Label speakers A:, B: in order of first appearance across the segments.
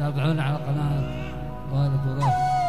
A: تابعونا على قناة والد وراح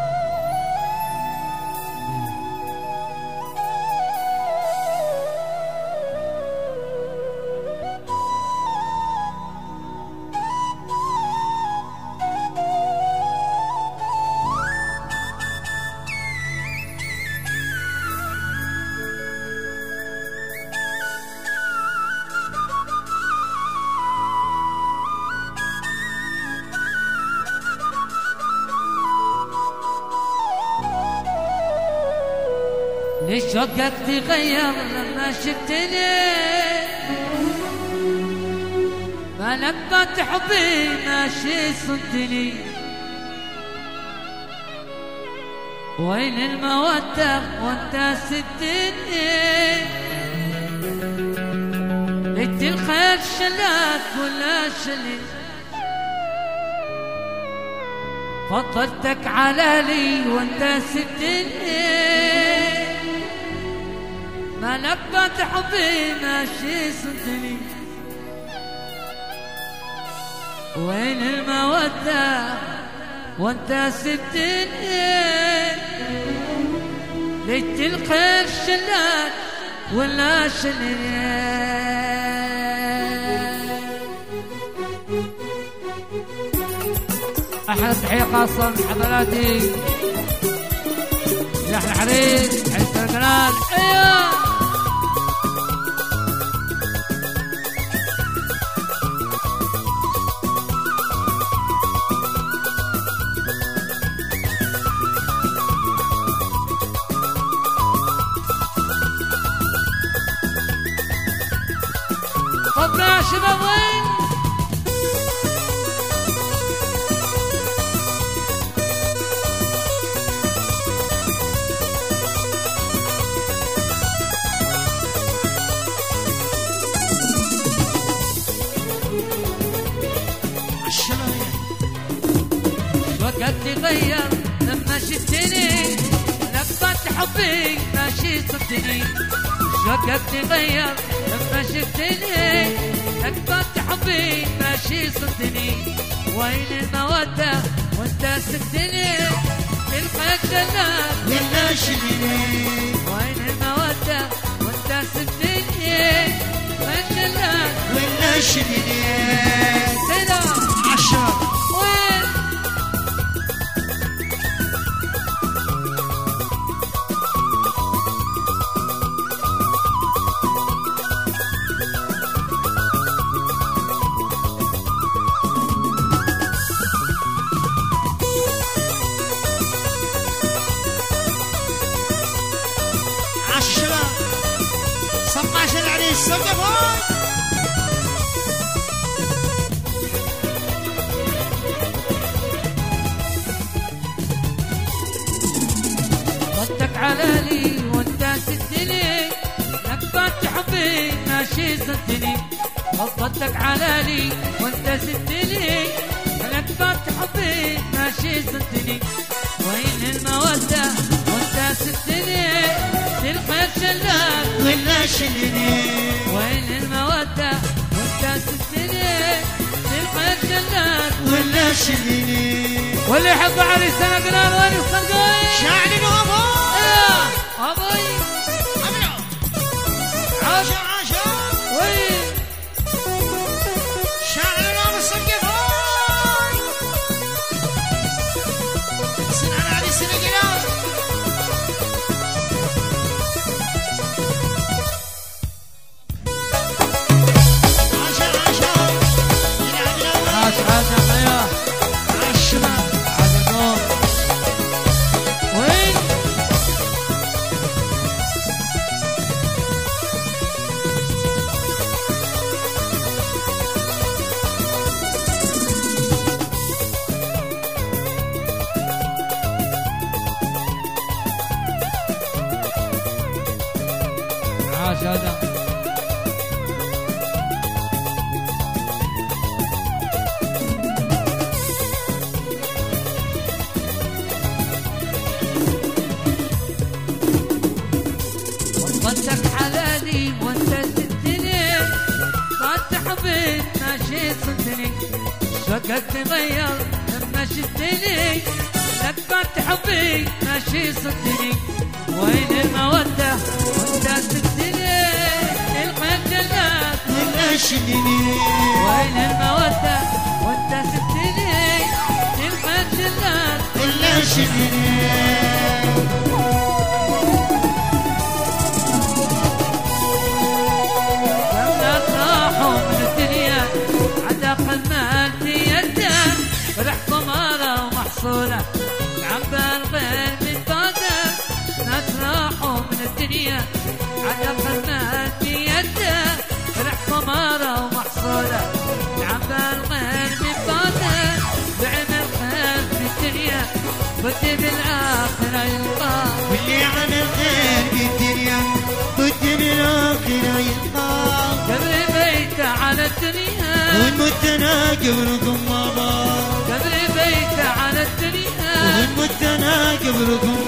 A: ليش شوقك تغير لما شفتني. ما لبت حبي ماشي صدني. وين المودة وانت سبتني ليت الخير شلاك ولا شلي؟ فضلتك على لي وانت سبتني ما لبت حبي ماشي صدني وين المودة وانت سبتني؟ ليت الخير شلاك ولا شلني أحلى تحية خاصة حضراتي. يا حريص حريص القناة أيوه. شباب وين وقت تغير لما شفتني لبت حبي ماشي صدني وقت تغير لما شفتني. لبت حبي ماشي صدني وين المودة وانت سبتني؟ تلقى الجنات
B: ولا شلني
A: وين المودة وانت سبتني؟ الجنات
B: ولا شلني عشرة سبعة العريس سقف هاي
A: ردك على لي وانت سدني لبت حبي ماشي صدني ردك على لي وانت سدني لبت حبي ماشي صدني وين المودة وانت سدني تلقى شلاك
B: ولا شلني؟
A: وين المودة؟ وانت سدني تلقى شلاك
B: ولا شلني؟
A: واللي يحب عريسنا قنال وين الصنقاي
B: شعلي نوبو
A: إيه أبوي.
B: عملوا
A: صدك
B: حلالي
A: وانت تدني صدت حبيت ماشي صدني. شقت تغير لما شفتني لك صدت حبي ماشي صدني. وين المودة وانت تدني الحين جلات
B: من شدني
A: وين المودة وانت تدني الحين جلات من شدني
B: ونمتنا قبل ضمامة
A: قبل بيته على الدنيا.
B: ونمتنا قبل ضمامة